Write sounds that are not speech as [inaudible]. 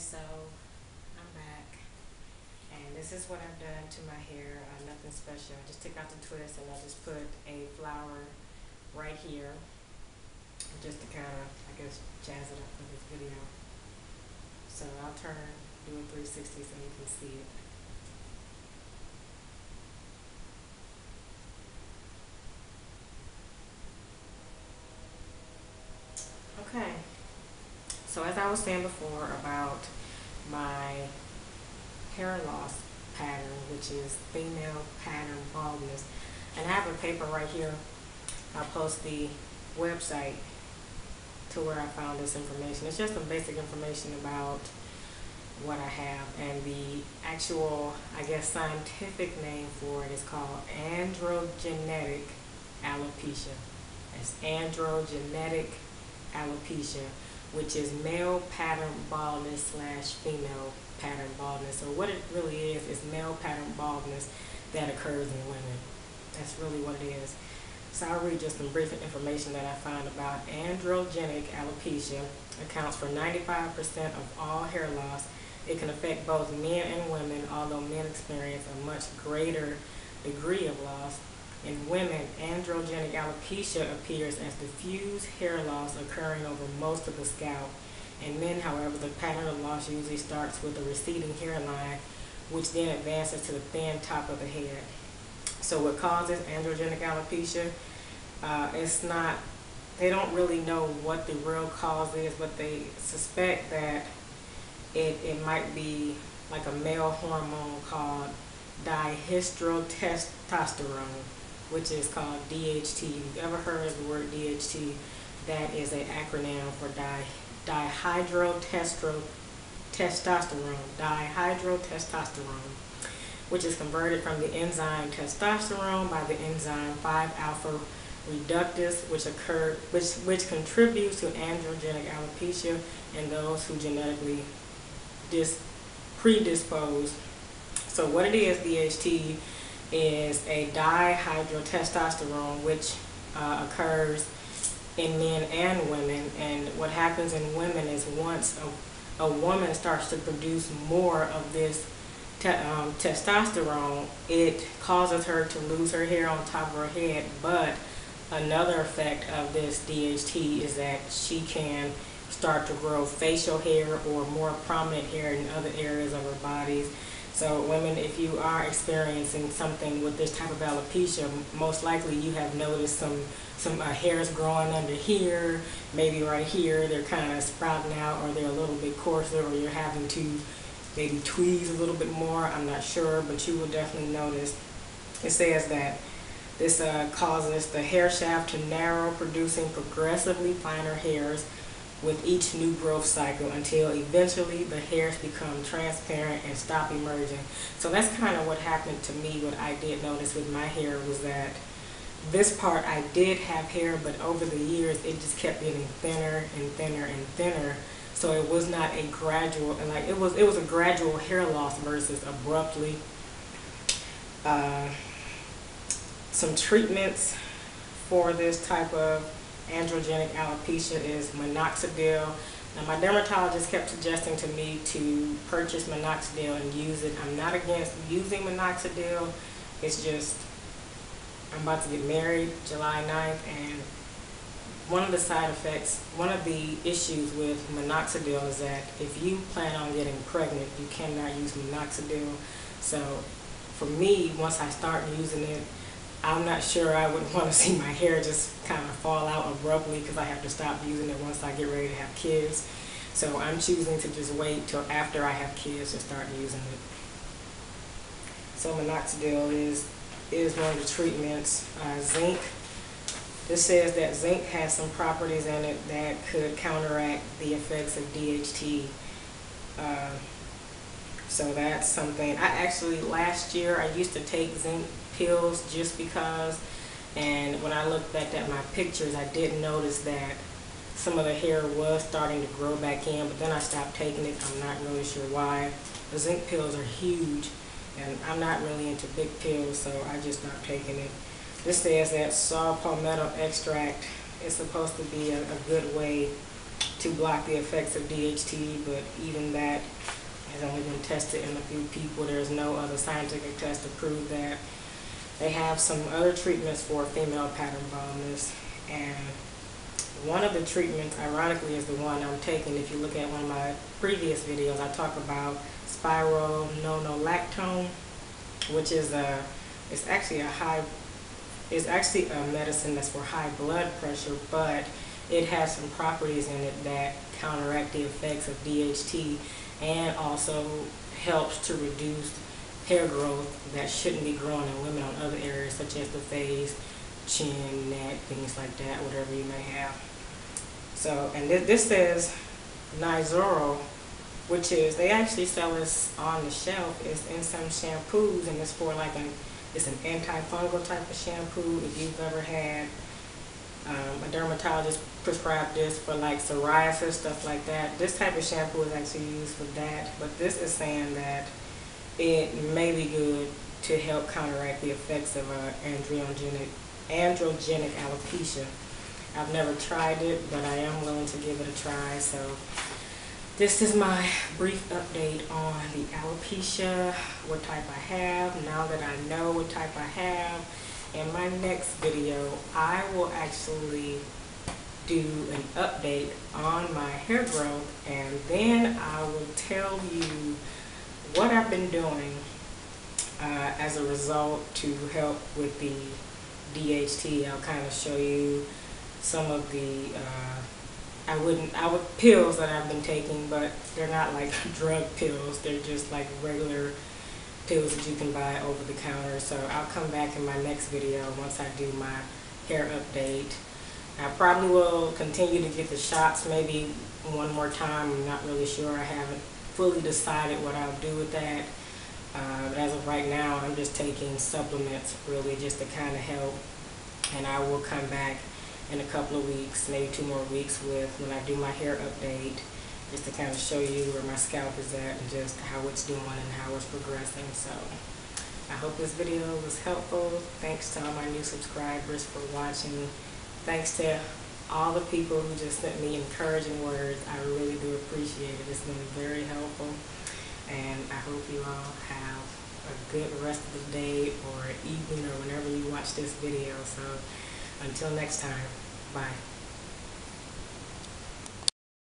so I'm back. And this is what I've done to my hair. Uh, nothing special. I just took out the twist and I just put a flower right here. Just to kind of, I guess, jazz it up for this video. So I'll turn, do a 360 so you can see it. Okay. So as I was saying before about my hair loss pattern, which is female pattern baldness, and I have a paper right here. I'll post the website to where I found this information. It's just some basic information about what I have and the actual, I guess, scientific name for it is called androgenetic alopecia. It's androgenetic alopecia, which is male pattern baldness slash female pattern baldness. So what it really is is male pattern baldness that occurs in women. That's really what it is. So I'll read just some brief information that I found about androgenic alopecia. Accounts for 95% of all hair loss. It can affect both men and women, although men experience a much greater degree of loss. In women, androgenic alopecia appears as diffuse hair loss occurring over most of the scalp. In men, however, the pattern of loss usually starts with a receding hairline, which then advances to the thin top of the head. So what causes androgenic alopecia? Uh, it's not, they don't really know what the real cause is, but they suspect that it, it might be like a male hormone called dihydrotestosterone, which is called DHT. You've ever heard of the word DHT, that is an acronym for di, dihydrotestosterone, dihydrotestosterone which is converted from the enzyme testosterone by the enzyme 5-alpha reductase, which occur, which, which contributes to androgenic alopecia in those who genetically dis, predisposed. So what it is, DHT, is a dihydrotestosterone, which uh, occurs in men and women. And what happens in women is once a, a woman starts to produce more of this te um, testosterone, it causes her to lose her hair on top of her head. But another effect of this DHT is that she can start to grow facial hair or more prominent hair in other areas of her bodies. So women, if you are experiencing something with this type of alopecia, most likely you have noticed some some uh, hairs growing under here, maybe right here, they're kind of sprouting out or they're a little bit coarser or you're having to maybe tweeze a little bit more. I'm not sure, but you will definitely notice. It says that this uh, causes the hair shaft to narrow, producing progressively finer hairs with each new growth cycle until eventually the hairs become transparent and stop emerging. So that's kind of what happened to me. What I did notice with my hair was that this part I did have hair, but over the years it just kept getting thinner and thinner and thinner so it was not a gradual, and like it was, it was a gradual hair loss versus abruptly. Uh, some treatments for this type of androgenic alopecia is minoxidil. Now my dermatologist kept suggesting to me to purchase minoxidil and use it. I'm not against using minoxidil. It's just, I'm about to get married July 9th and one of the side effects, one of the issues with minoxidil is that if you plan on getting pregnant, you cannot use minoxidil. So for me, once I start using it, I'm not sure I would [laughs] want to see my hair just kind of fall out abruptly because I have to stop using it once I get ready to have kids. So I'm choosing to just wait till after I have kids to start using it. So minoxidil is is one of the treatments. Uh, zinc this says that zinc has some properties in it that could counteract the effects of DHT. Uh, so that's something. I actually, last year, I used to take zinc pills just because. And when I looked back at my pictures, I did notice that some of the hair was starting to grow back in, but then I stopped taking it. I'm not really sure why. The zinc pills are huge, and I'm not really into big pills, so I just stopped taking it. This says that saw palmetto extract is supposed to be a, a good way to block the effects of DHT, but even that has only been tested in a few people. There's no other scientific test to prove that. They have some other treatments for female pattern baldness, and one of the treatments, ironically, is the one I'm taking. If you look at one of my previous videos, I talk about spironolactone, which is a, it's actually a high, it's actually a medicine that's for high blood pressure, but it has some properties in it that counteract the effects of DHT and also helps to reduce hair growth that shouldn't be growing in women on other areas such as the face, chin, neck, things like that, whatever you may have. So, and this, this says Nizoral, which is, they actually sell this on the shelf. It's in some shampoos and it's for like an, it's an antifungal type of shampoo if you've ever had um, a dermatologist prescribed this for like psoriasis, stuff like that. This type of shampoo is actually used for that, but this is saying that it may be good to help counteract the effects of uh, androgenic, androgenic alopecia. I've never tried it, but I am willing to give it a try. So this is my brief update on the alopecia, what type I have, now that I know what type I have. In my next video, I will actually do an update on my hair growth and then I will tell you what I've been doing uh, as a result to help with the DHT. I'll kind of show you some of the uh, I wouldn't I would pills that I've been taking, but they're not like [laughs] drug pills. They're just like regular pills that you can buy over the counter. So I'll come back in my next video once I do my hair update. I probably will continue to get the shots maybe one more time. I'm not really sure. I haven't fully decided what I'll do with that. Uh, but as of right now, I'm just taking supplements really just to kind of help. And I will come back in a couple of weeks, maybe two more weeks with when I do my hair update, to kind of show you where my scalp is at and just how it's doing and how it's progressing. So I hope this video was helpful. Thanks to all my new subscribers for watching. Thanks to all the people who just sent me encouraging words. I really do appreciate it. It's been very helpful. And I hope you all have a good rest of the day or evening or whenever you watch this video. So until next time, bye.